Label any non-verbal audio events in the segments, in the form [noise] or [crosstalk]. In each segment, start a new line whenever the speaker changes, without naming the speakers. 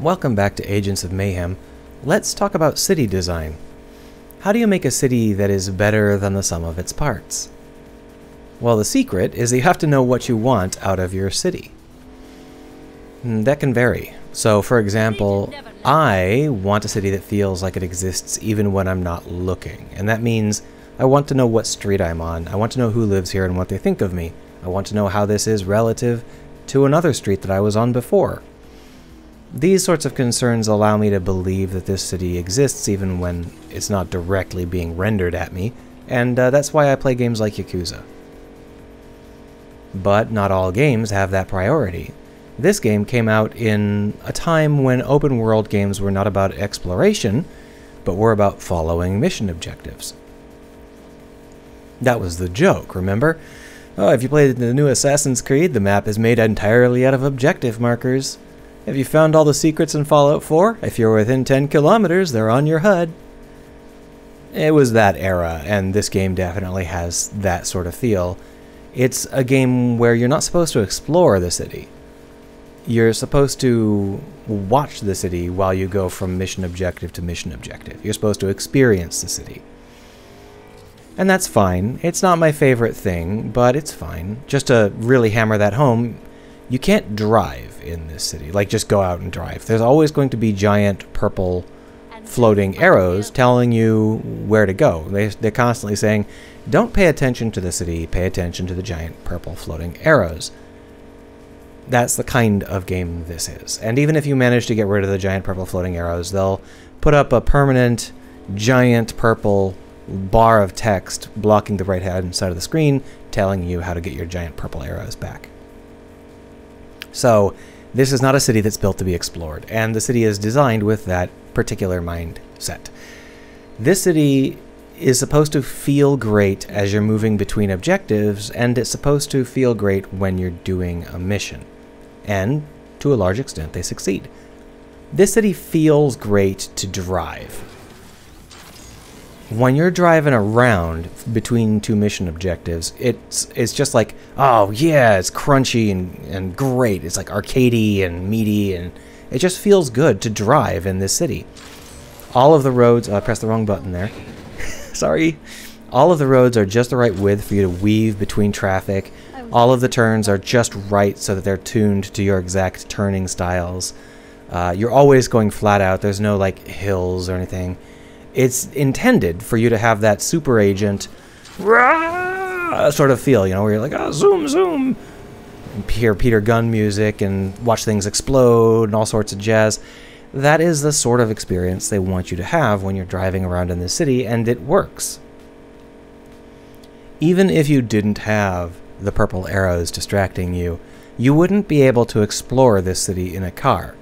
Welcome back to Agents of Mayhem. Let's talk about city design. How do you make a city that is better than the sum of its parts? Well, the secret is you have to know what you want out of your city. Mm, that can vary. So, for example, I want a city that feels like it exists even when I'm not looking. And that means I want to know what street I'm on. I want to know who lives here and what they think of me. I want to know how this is relative to another street that I was on before. These sorts of concerns allow me to believe that this city exists even when it's not directly being rendered at me, and uh, that's why I play games like Yakuza. But not all games have that priority. This game came out in a time when open world games were not about exploration, but were about following mission objectives. That was the joke, remember? Oh, if you played the new Assassin's Creed, the map is made entirely out of objective markers. Have you found all the secrets in Fallout 4? If you're within 10 kilometers, they're on your HUD. It was that era, and this game definitely has that sort of feel. It's a game where you're not supposed to explore the city. You're supposed to watch the city while you go from mission objective to mission objective. You're supposed to experience the city. And that's fine. It's not my favorite thing, but it's fine. Just to really hammer that home, you can't drive in this city. Like, just go out and drive. There's always going to be giant purple floating arrows telling you where to go. They, they're constantly saying, don't pay attention to the city, pay attention to the giant purple floating arrows. That's the kind of game this is. And even if you manage to get rid of the giant purple floating arrows, they'll put up a permanent giant purple bar of text blocking the right hand side of the screen telling you how to get your giant purple arrows back. So this is not a city that's built to be explored, and the city is designed with that particular mindset. This city is supposed to feel great as you're moving between objectives, and it's supposed to feel great when you're doing a mission. And, to a large extent, they succeed. This city feels great to drive when you're driving around between two mission objectives, it's it's just like, oh yeah, it's crunchy and, and great. It's like arcadey and meaty, and it just feels good to drive in this city. All of the roads, I uh, pressed the wrong button there. [laughs] Sorry. All of the roads are just the right width for you to weave between traffic. All of the turns are just right so that they're tuned to your exact turning styles. Uh, you're always going flat out. There's no like hills or anything it's intended for you to have that super agent sort of feel, you know, where you're like, oh, zoom, zoom. And hear Peter Gunn music and watch things explode and all sorts of jazz. That is the sort of experience they want you to have when you're driving around in the city, and it works. Even if you didn't have the purple arrows distracting you, you wouldn't be able to explore this city in a car.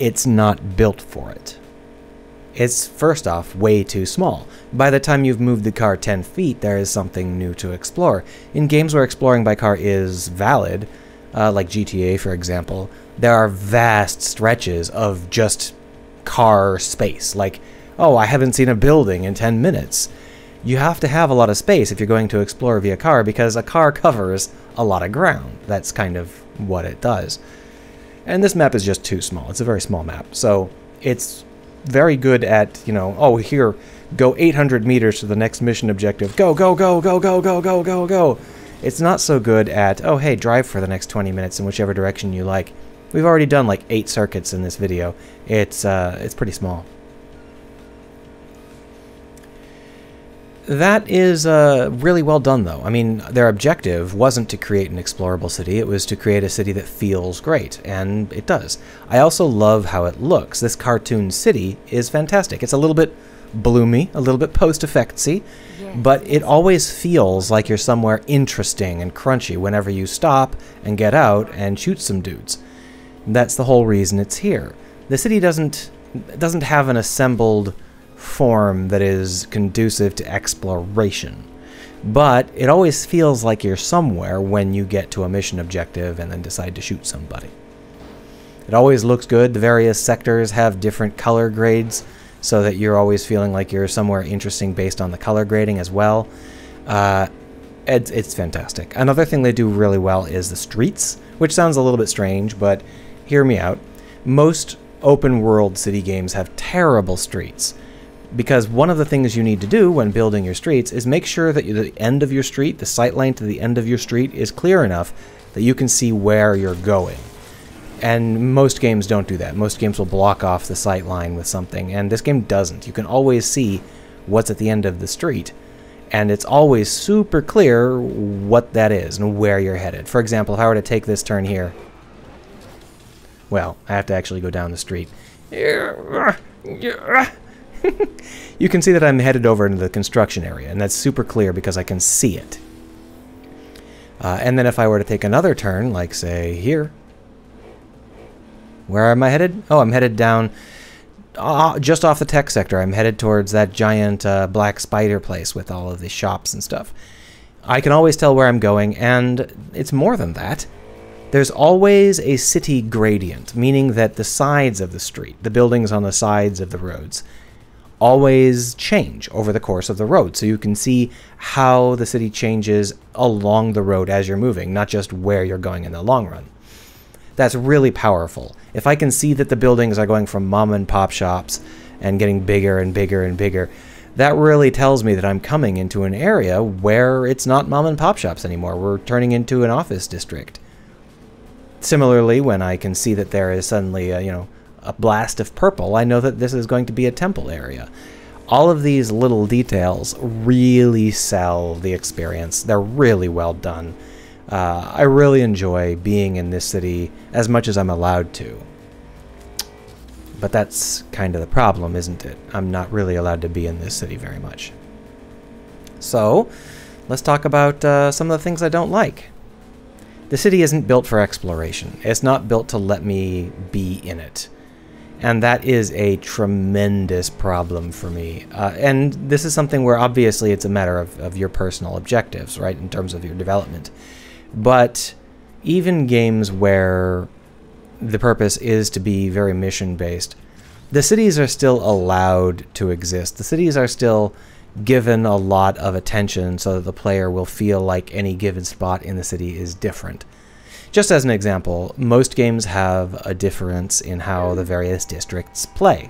It's not built for it it's first off way too small. By the time you've moved the car 10 feet, there is something new to explore. In games where exploring by car is valid, uh, like GTA for example, there are vast stretches of just car space. Like, oh, I haven't seen a building in 10 minutes. You have to have a lot of space if you're going to explore via car because a car covers a lot of ground. That's kind of what it does. And this map is just too small. It's a very small map. So it's very good at, you know, oh, here, go 800 meters to the next mission objective. Go, go, go, go, go, go, go, go, go. It's not so good at, oh, hey, drive for the next 20 minutes in whichever direction you like. We've already done like eight circuits in this video. It's, uh, it's pretty small. That is uh, really well done, though. I mean, their objective wasn't to create an explorable city, it was to create a city that feels great, and it does. I also love how it looks. This cartoon city is fantastic. It's a little bit bloomy, a little bit post-effectsy, yes. but it always feels like you're somewhere interesting and crunchy whenever you stop and get out and shoot some dudes. That's the whole reason it's here. The city doesn't doesn't have an assembled form that is conducive to exploration. But it always feels like you're somewhere when you get to a mission objective and then decide to shoot somebody. It always looks good. The various sectors have different color grades so that you're always feeling like you're somewhere interesting based on the color grading as well. Uh, it's, it's fantastic. Another thing they do really well is the streets, which sounds a little bit strange, but hear me out. Most open world city games have terrible streets. Because one of the things you need to do when building your streets is make sure that the end of your street, the sight line to the end of your street, is clear enough that you can see where you're going. And most games don't do that. Most games will block off the sight line with something, and this game doesn't. You can always see what's at the end of the street, and it's always super clear what that is and where you're headed. For example, if I were to take this turn here, well, I have to actually go down the street. [laughs] you can see that I'm headed over into the construction area, and that's super clear because I can see it. Uh, and then if I were to take another turn, like say here, where am I headed? Oh, I'm headed down uh, just off the tech sector. I'm headed towards that giant uh, black spider place with all of the shops and stuff. I can always tell where I'm going, and it's more than that. There's always a city gradient, meaning that the sides of the street, the buildings on the sides of the roads, always change over the course of the road. So you can see how the city changes along the road as you're moving, not just where you're going in the long run. That's really powerful. If I can see that the buildings are going from mom and pop shops and getting bigger and bigger and bigger, that really tells me that I'm coming into an area where it's not mom and pop shops anymore. We're turning into an office district. Similarly, when I can see that there is suddenly a, you know, a blast of purple, I know that this is going to be a temple area. All of these little details really sell the experience. They're really well done. Uh, I really enjoy being in this city as much as I'm allowed to. But that's kind of the problem, isn't it? I'm not really allowed to be in this city very much. So, let's talk about uh, some of the things I don't like. The city isn't built for exploration. It's not built to let me be in it. And that is a tremendous problem for me. Uh, and this is something where obviously it's a matter of, of your personal objectives, right, in terms of your development. But even games where the purpose is to be very mission based, the cities are still allowed to exist. The cities are still given a lot of attention so that the player will feel like any given spot in the city is different. Just as an example, most games have a difference in how the various districts play.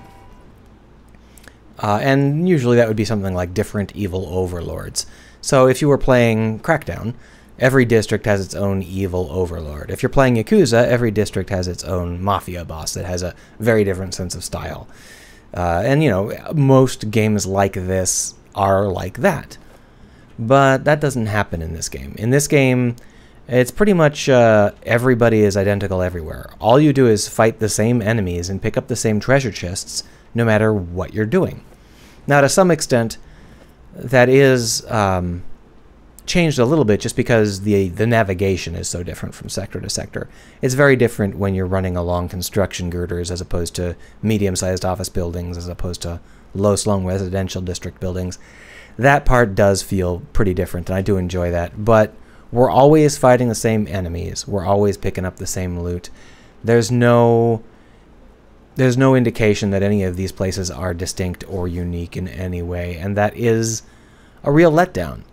Uh, and usually that would be something like different evil overlords. So if you were playing Crackdown, every district has its own evil overlord. If you're playing Yakuza, every district has its own mafia boss that has a very different sense of style. Uh, and, you know, most games like this are like that. But that doesn't happen in this game. In this game, it's pretty much uh, everybody is identical everywhere. All you do is fight the same enemies and pick up the same treasure chests, no matter what you're doing. Now, to some extent, that is um, changed a little bit just because the the navigation is so different from sector to sector. It's very different when you're running along construction girders as opposed to medium-sized office buildings as opposed to low-slung residential district buildings. That part does feel pretty different, and I do enjoy that. But we're always fighting the same enemies. We're always picking up the same loot. There's no there's no indication that any of these places are distinct or unique in any way, and that is a real letdown.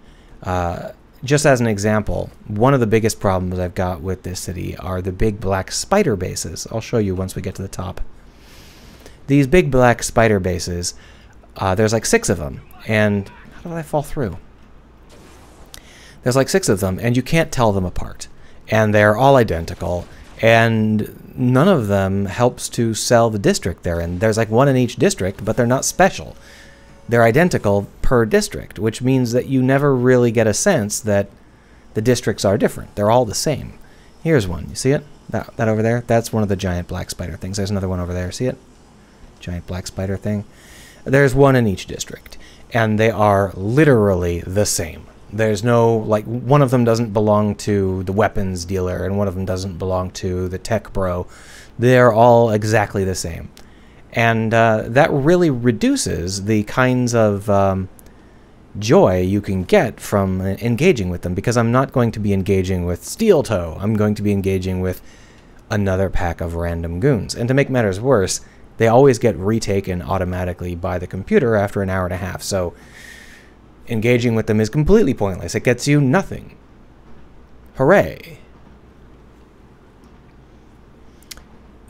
Uh, just as an example, one of the biggest problems I've got with this city are the big black spider bases. I'll show you once we get to the top. These big black spider bases, uh, there's like six of them, and how did I fall through? There's like six of them, and you can't tell them apart. And they're all identical, and none of them helps to sell the district they're in. There's like one in each district, but they're not special. They're identical per district, which means that you never really get a sense that the districts are different. They're all the same. Here's one. You see it? That, that over there? That's one of the giant black spider things. There's another one over there. See it? Giant black spider thing. There's one in each district, and they are literally the same. There's no, like, one of them doesn't belong to the weapons dealer, and one of them doesn't belong to the tech bro. They're all exactly the same. And uh, that really reduces the kinds of um, joy you can get from engaging with them, because I'm not going to be engaging with Steel Toe. I'm going to be engaging with another pack of random goons. And to make matters worse, they always get retaken automatically by the computer after an hour and a half. So engaging with them is completely pointless. It gets you nothing. Hooray.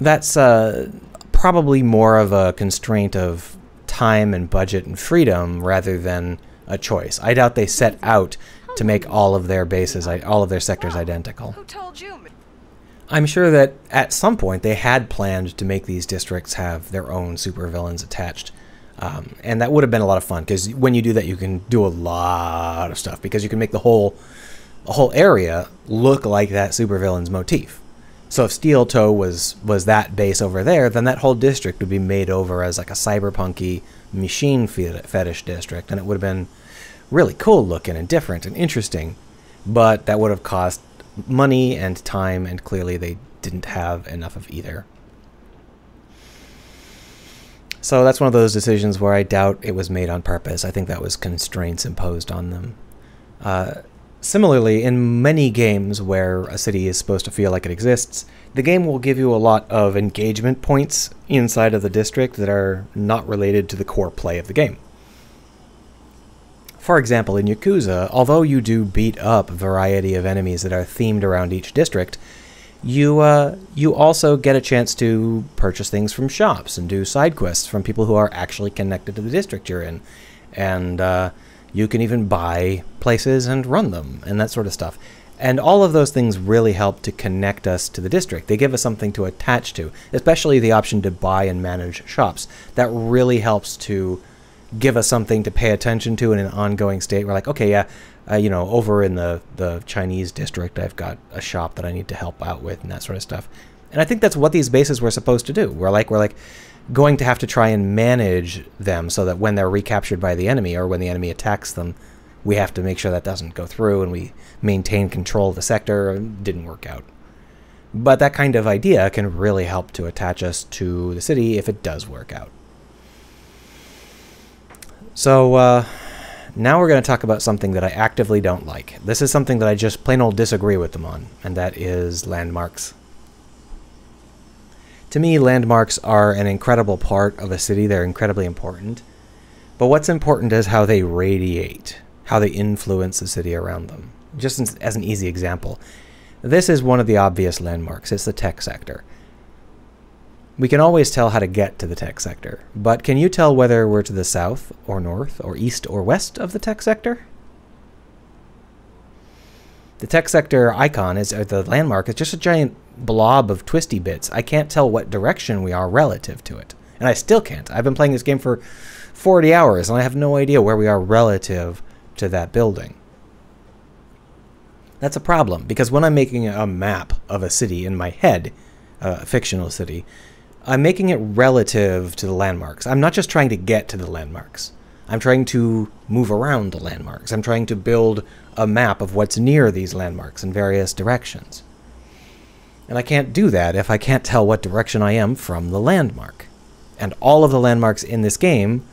That's a probably more of a constraint of time and budget and freedom rather than a choice. I doubt they set out to make all of their bases, all of their sectors identical.
Who told you?
I'm sure that at some point they had planned to make these districts have their own supervillains attached. Um, and that would have been a lot of fun because when you do that, you can do a lot of stuff because you can make the whole, the whole area look like that supervillain's motif. So if Steel Toe was was that base over there, then that whole district would be made over as like a cyberpunky machine fetish district, and it would have been really cool looking and different and interesting. But that would have cost money and time, and clearly they didn't have enough of either. So that's one of those decisions where I doubt it was made on purpose. I think that was constraints imposed on them. Uh, similarly, in many games where a city is supposed to feel like it exists, the game will give you a lot of engagement points inside of the district that are not related to the core play of the game. For example, in Yakuza, although you do beat up a variety of enemies that are themed around each district, you uh, you also get a chance to purchase things from shops and do side quests from people who are actually connected to the district you're in, and uh, you can even buy places and run them and that sort of stuff. And all of those things really help to connect us to the district. They give us something to attach to, especially the option to buy and manage shops. That really helps to give us something to pay attention to in an ongoing state. We're like, okay, yeah, uh, you know, over in the the Chinese district, I've got a shop that I need to help out with and that sort of stuff. And I think that's what these bases were supposed to do. We're like we're like going to have to try and manage them so that when they're recaptured by the enemy or when the enemy attacks them, we have to make sure that doesn't go through and we maintain control of the sector. It didn't work out. But that kind of idea can really help to attach us to the city if it does work out. So uh, now we're going to talk about something that I actively don't like. This is something that I just plain old disagree with them on, and that is landmarks. To me, landmarks are an incredible part of a city. They're incredibly important. But what's important is how they radiate, how they influence the city around them. Just as an easy example, this is one of the obvious landmarks. It's the tech sector. We can always tell how to get to the tech sector, but can you tell whether we're to the south or north or east or west of the tech sector? The tech sector icon is or the landmark is just a giant blob of twisty bits. I can't tell what direction we are relative to it. And I still can't. I've been playing this game for 40 hours and I have no idea where we are relative to that building. That's a problem because when I'm making a map of a city in my head, a fictional city, I'm making it relative to the landmarks. I'm not just trying to get to the landmarks. I'm trying to move around the landmarks. I'm trying to build a map of what's near these landmarks in various directions. And I can't do that if I can't tell what direction I am from the landmark. And all of the landmarks in this game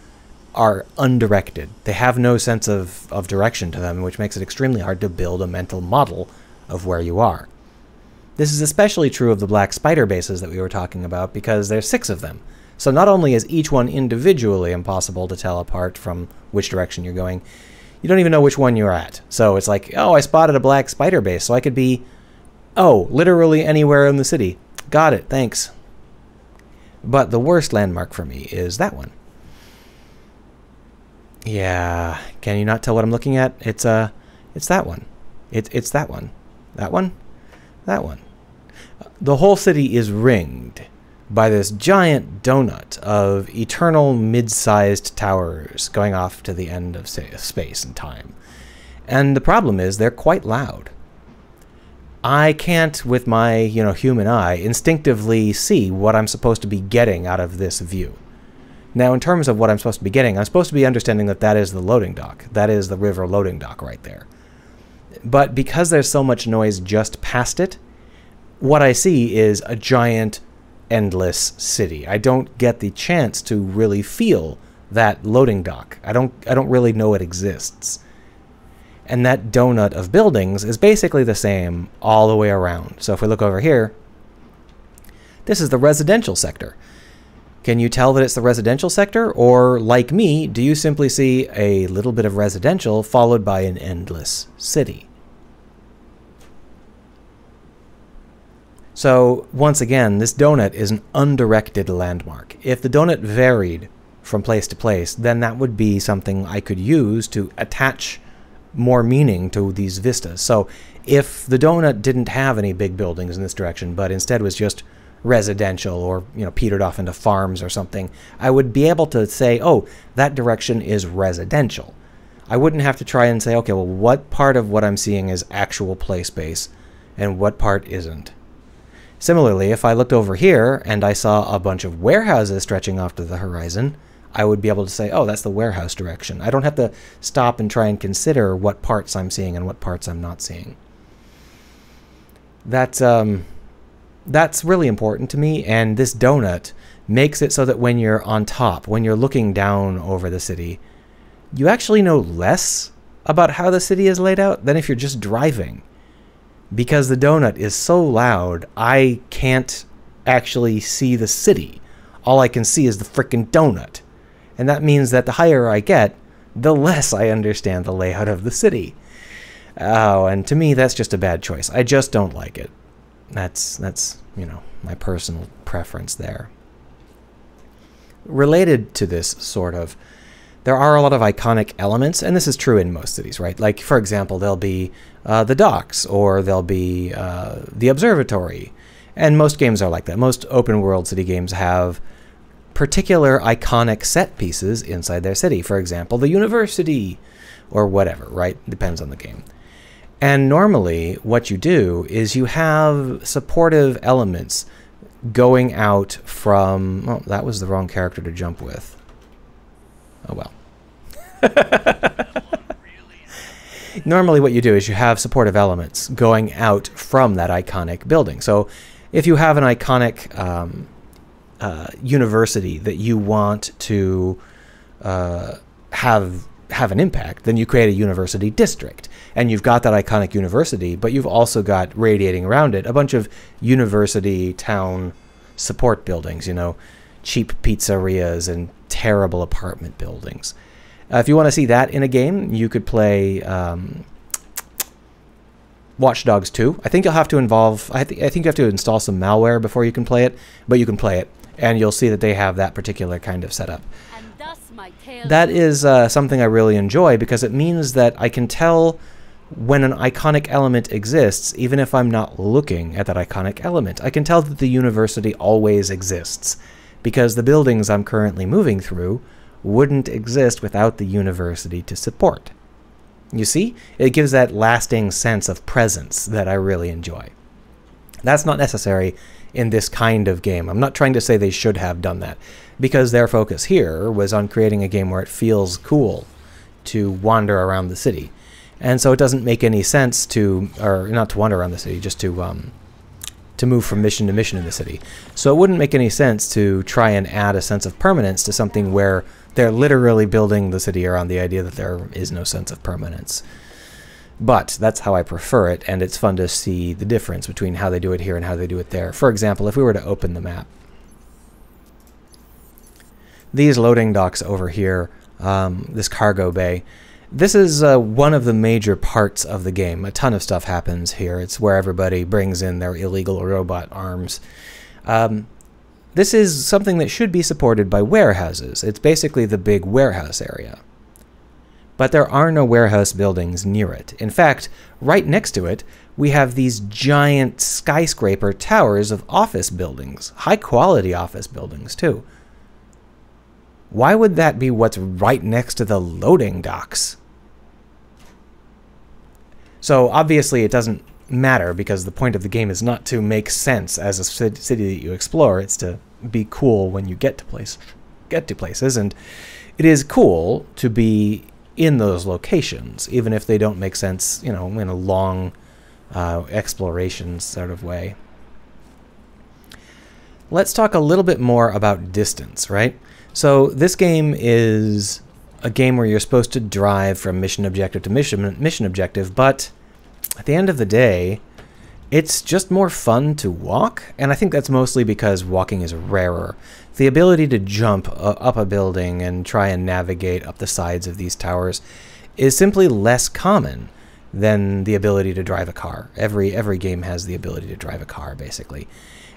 are undirected. They have no sense of, of direction to them, which makes it extremely hard to build a mental model of where you are. This is especially true of the black spider bases that we were talking about because there's six of them. So not only is each one individually impossible to tell apart from which direction you're going, you don't even know which one you're at. So it's like, oh, I spotted a black spider base, so I could be, oh, literally anywhere in the city. Got it, thanks. But the worst landmark for me is that one. Yeah, can you not tell what I'm looking at? It's uh, it's that one. It's it's that one. That one? That one the whole city is ringed by this giant donut of eternal mid-sized towers going off to the end of space and time. And the problem is they're quite loud. I can't, with my you know human eye, instinctively see what I'm supposed to be getting out of this view. Now, in terms of what I'm supposed to be getting, I'm supposed to be understanding that that is the loading dock. That is the river loading dock right there. But because there's so much noise just past it, what I see is a giant, endless city. I don't get the chance to really feel that loading dock. I don't I don't really know it exists. And that donut of buildings is basically the same all the way around. So if we look over here, this is the residential sector. Can you tell that it's the residential sector? Or, like me, do you simply see a little bit of residential followed by an endless city? So once again, this donut is an undirected landmark. If the donut varied from place to place, then that would be something I could use to attach more meaning to these vistas. So if the donut didn't have any big buildings in this direction, but instead was just residential or you know petered off into farms or something, I would be able to say, oh, that direction is residential. I wouldn't have to try and say, okay, well, what part of what I'm seeing is actual play space and what part isn't. Similarly, if I looked over here and I saw a bunch of warehouses stretching off to the horizon, I would be able to say, oh, that's the warehouse direction. I don't have to stop and try and consider what parts I'm seeing and what parts I'm not seeing. That's, um, that's really important to me, and this donut makes it so that when you're on top, when you're looking down over the city, you actually know less about how the city is laid out than if you're just driving because the donut is so loud, I can't actually see the city. All I can see is the frickin' donut. And that means that the higher I get, the less I understand the layout of the city. Oh, and to me, that's just a bad choice. I just don't like it. That's, that's you know, my personal preference there. Related to this, sort of, there are a lot of iconic elements, and this is true in most cities, right? Like, for example, there'll be uh, the docks, or there'll be uh, the observatory. And most games are like that. Most open world city games have particular iconic set pieces inside their city. For example, the university, or whatever, right? Depends on the game. And normally, what you do is you have supportive elements going out from. Oh, that was the wrong character to jump with. Oh well. [laughs] Normally what you do is you have supportive elements going out from that iconic building. So if you have an iconic um, uh, university that you want to uh, have have an impact, then you create a university district. And you've got that iconic university, but you've also got radiating around it a bunch of university town support buildings, you know, cheap pizzerias and terrible apartment buildings. Uh, if you want to see that in a game, you could play um, Watch Dogs 2. I think you'll have to involve, I, th I think you have to install some malware before you can play it, but you can play it, and you'll see that they have that particular kind of setup. That is uh, something I really enjoy because it means that I can tell when an iconic element exists, even if I'm not looking at that iconic element. I can tell that the university always exists because the buildings I'm currently moving through wouldn't exist without the university to support. You see, it gives that lasting sense of presence that I really enjoy. That's not necessary in this kind of game. I'm not trying to say they should have done that, because their focus here was on creating a game where it feels cool to wander around the city. And so it doesn't make any sense to, or not to wander around the city, just to um, to move from mission to mission in the city. So it wouldn't make any sense to try and add a sense of permanence to something where they're literally building the city around the idea that there is no sense of permanence. But that's how I prefer it, and it's fun to see the difference between how they do it here and how they do it there. For example, if we were to open the map, these loading docks over here, um, this cargo bay, this is uh, one of the major parts of the game. A ton of stuff happens here. It's where everybody brings in their illegal robot arms. Um, this is something that should be supported by warehouses. It's basically the big warehouse area. But there are no warehouse buildings near it. In fact, right next to it, we have these giant skyscraper towers of office buildings, high quality office buildings, too. Why would that be what's right next to the loading docks? So obviously it doesn't matter because the point of the game is not to make sense as a city that you explore. It's to be cool when you get to place, get to places, and it is cool to be in those locations, even if they don't make sense, you know, in a long uh, exploration sort of way. Let's talk a little bit more about distance, right? So this game is a game where you're supposed to drive from mission objective to mission mission objective, but at the end of the day, it's just more fun to walk, and I think that's mostly because walking is rarer. The ability to jump uh, up a building and try and navigate up the sides of these towers is simply less common. than the ability to drive a car. Every every game has the ability to drive a car basically.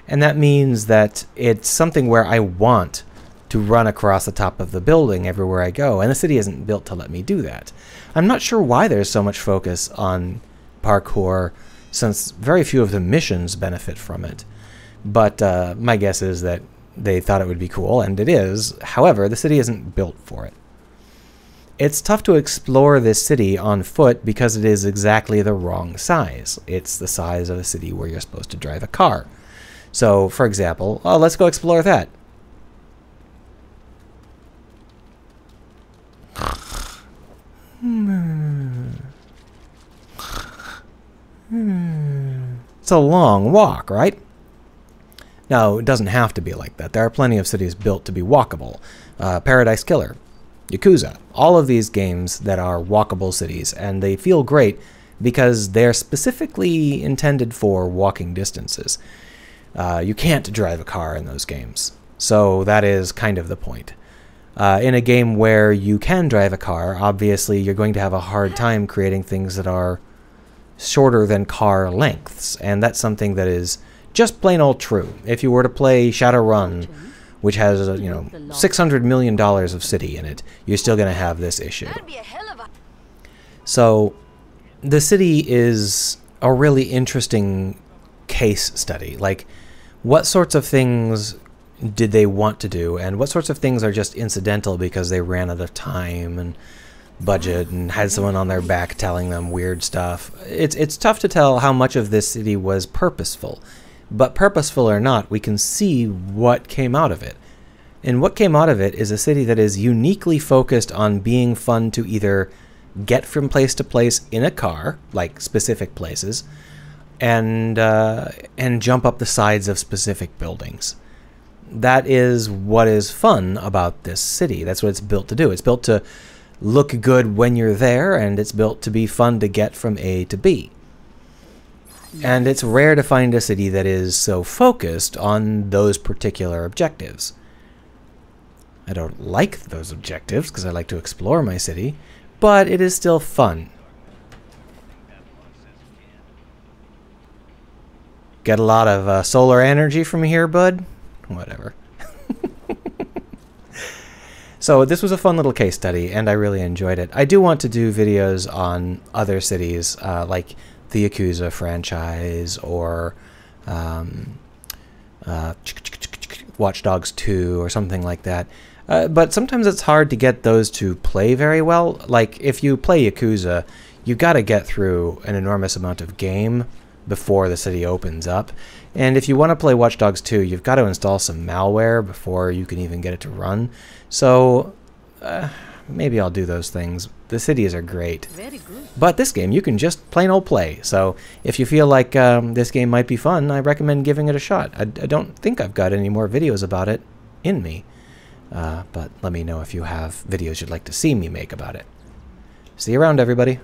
And that means that it's something where I want to run across the top of the building everywhere I go, and the city isn't built to let me do that. I'm not sure why there's so much focus on parkour, since very few of the missions benefit from it. But uh, my guess is that they thought it would be cool, and it is. However, the city isn't built for it. It's tough to explore this city on foot because it is exactly the wrong size. It's the size of a city where you're supposed to drive a car. So, for example, oh, let's go explore that. It's a long walk, right? Now, it doesn't have to be like that. There are plenty of cities built to be walkable. Uh, Paradise Killer, Yakuza, all of these games that are walkable cities, and they feel great because they're specifically intended for walking distances. Uh, you can't drive a car in those games, so that is kind of the point. Uh, in a game where you can drive a car, obviously you're going to have a hard time creating things that are shorter than car lengths, and that's something that is just plain old true. If you were to play Shadowrun, which has uh, you know 600 million dollars of city in it, you're still going to have this issue. So, the city is a really interesting case study. Like, what sorts of things did they want to do, and what sorts of things are just incidental because they ran out of time and budget and had someone on their back telling them weird stuff. It's it's tough to tell how much of this city was purposeful. But purposeful or not, we can see what came out of it. And what came out of it is a city that is uniquely focused on being fun to either get from place to place in a car, like specific places, and uh, and jump up the sides of specific buildings. That is what is fun about this city. That's what it's built to do. It's built to look good when you're there, and it's built to be fun to get from A to B. And it's rare to find a city that is so focused on those particular objectives. I don't like those objectives because I like to explore my city, but it is still fun. Get a lot of uh, solar energy from here, bud? Whatever. So this was a fun little case study, and I really enjoyed it. I do want to do videos on other cities, uh, like the Yakuza franchise or um, uh, Watch Dogs 2 or something like that. Uh, but sometimes it's hard to get those to play very well. Like, if you play Yakuza, you got to get through an enormous amount of game before the city opens up. And if you want to play Watch Dogs 2, you've got to install some malware before you can even get it to run. So, uh, maybe I'll do those things. The cities are great. But this game, you can just plain old play. So if you feel like um, this game might be fun, I recommend giving it a shot. I, I, don't think I've got any more videos about it in me. Uh, but let me know if you have videos you'd like to see me make about it. See you around, everybody.